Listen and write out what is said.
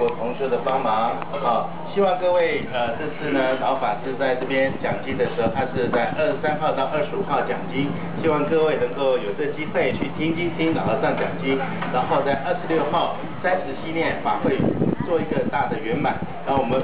我同学的帮忙啊希望各位呃这次呢老法师在这边讲经的时候他是在二十三号到二十五号讲经希望各位能够有这机会去听经听老和尚讲经然后在二十六号三十系列法会做一个大的圆满然后我们